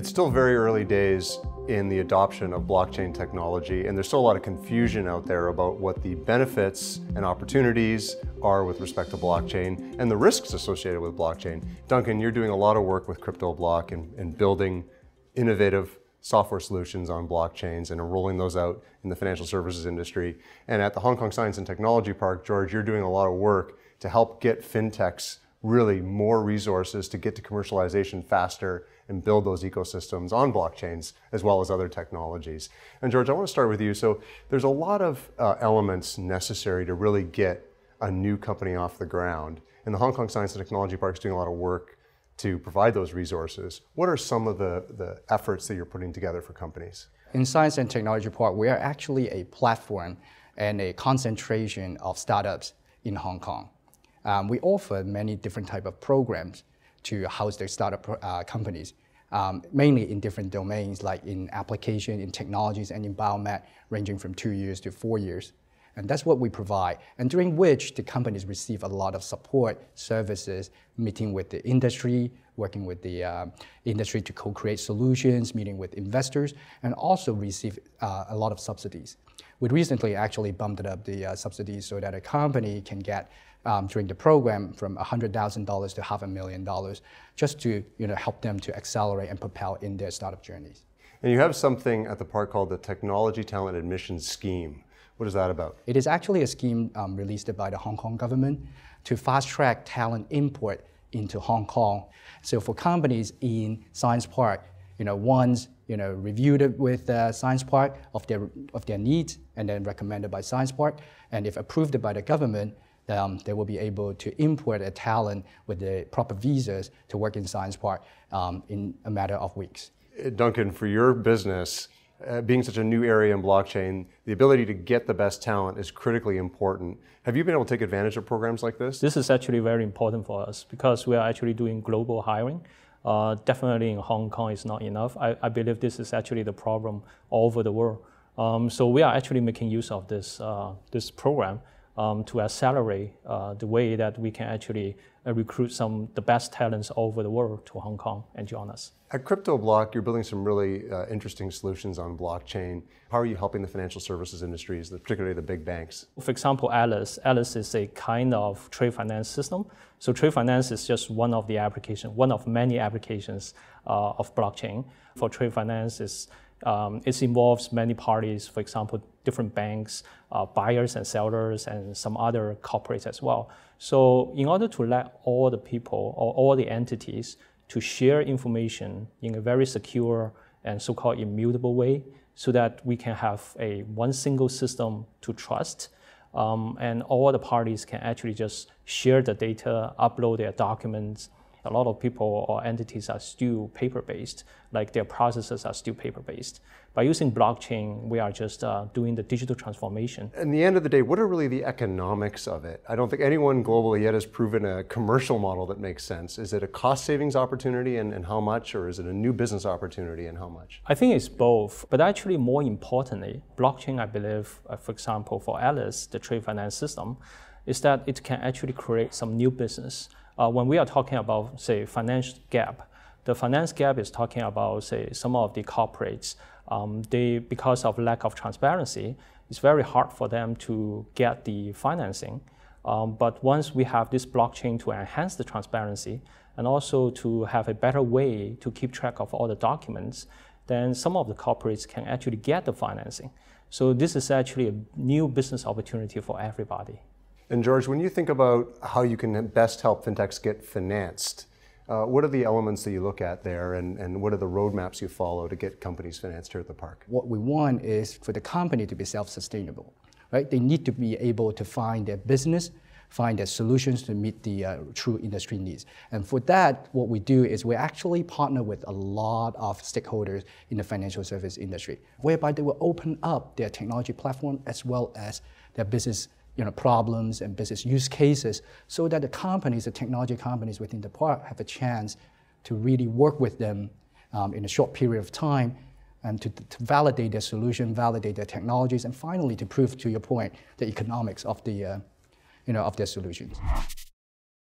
It's still very early days in the adoption of blockchain technology, and there's still a lot of confusion out there about what the benefits and opportunities are with respect to blockchain and the risks associated with blockchain. Duncan, you're doing a lot of work with CryptoBLK and, and building innovative software solutions on blockchains and rolling those out in the financial services industry. And at the Hong Kong Science and Technology Park, George, you're doing a lot of work to help get fintechs really more resources to get to commercialization faster and build those ecosystems on blockchains as well as other technologies. And George, I want to start with you. So there's a lot of uh, elements necessary to really get a new company off the ground. And the Hong Kong Science and Technology Park is doing a lot of work to provide those resources. What are some of the, the efforts that you're putting together for companies? In Science and Technology Park, we are actually a platform and a concentration of startups in Hong Kong. Um, we offer many different type of programs to house their startup uh, companies, um, mainly in different domains like in application, in technologies, and in biomed, ranging from two years to four years. And that's what we provide, and during which the companies receive a lot of support services, meeting with the industry, working with the uh, industry to co-create solutions, meeting with investors, and also receive uh, a lot of subsidies. We recently actually bumped up the uh, subsidies so that a company can get um, during the program from $100,000 to half a million dollars just to you know, help them to accelerate and propel in their startup journeys. And you have something at the park called the Technology Talent Admissions Scheme. What is that about? It is actually a scheme um, released by the Hong Kong government to fast track talent import into Hong Kong. So for companies in Science Park, you know, once you know reviewed it with uh, Science Park of their of their needs and then recommended by Science Park, and if approved by the government, um, they will be able to import a talent with the proper visas to work in Science Park um, in a matter of weeks. Uh, Duncan, for your business, uh, being such a new area in blockchain, the ability to get the best talent is critically important. Have you been able to take advantage of programs like this? This is actually very important for us because we are actually doing global hiring. Uh, definitely in Hong Kong is not enough. I, I, believe this is actually the problem all over the world. Um, so we are actually making use of this, uh, this program um, to accelerate uh, the way that we can actually uh, recruit some the best talents all over the world to Hong Kong and join us. At CryptoBLK, you're building some really uh, interesting solutions on blockchain. How are you helping the financial services industries, particularly the big banks? For example, Alice. Alice is a kind of trade finance system. So trade finance is just one of the applications, one of many applications uh, of blockchain. For trade finance is um, it involves many parties, for example, different banks, uh, buyers and sellers, and some other corporates as well. So in order to let all the people or all the entities to share information in a very secure and so-called immutable way so that we can have a one single system to trust um, and all the parties can actually just share the data, upload their documents, a lot of people or entities are still paper-based, like their processes are still paper-based. By using blockchain, we are just uh, doing the digital transformation. In the end of the day, what are really the economics of it? I don't think anyone globally yet has proven a commercial model that makes sense. Is it a cost savings opportunity and, and how much, or is it a new business opportunity and how much? I think it's both, but actually more importantly, blockchain, I believe, uh, for example, for Alice, the trade finance system, is that it can actually create some new business uh, when we are talking about, say, finance gap, the finance gap is talking about, say, some of the corporates. Um, they, because of lack of transparency, it's very hard for them to get the financing. Um, but once we have this blockchain to enhance the transparency and also to have a better way to keep track of all the documents, then some of the corporates can actually get the financing. So this is actually a new business opportunity for everybody. And George, when you think about how you can best help fintechs get financed, uh, what are the elements that you look at there and, and what are the roadmaps you follow to get companies financed here at the park? What we want is for the company to be self-sustainable, right? They need to be able to find their business, find their solutions to meet the uh, true industry needs. And for that, what we do is we actually partner with a lot of stakeholders in the financial service industry, whereby they will open up their technology platform as well as their business you know, problems and business use cases so that the companies, the technology companies within the park have a chance to really work with them um, in a short period of time and to, to, validate their solution, validate their technologies, and finally to prove, to your point, the economics of, the, uh, you know, of their solutions.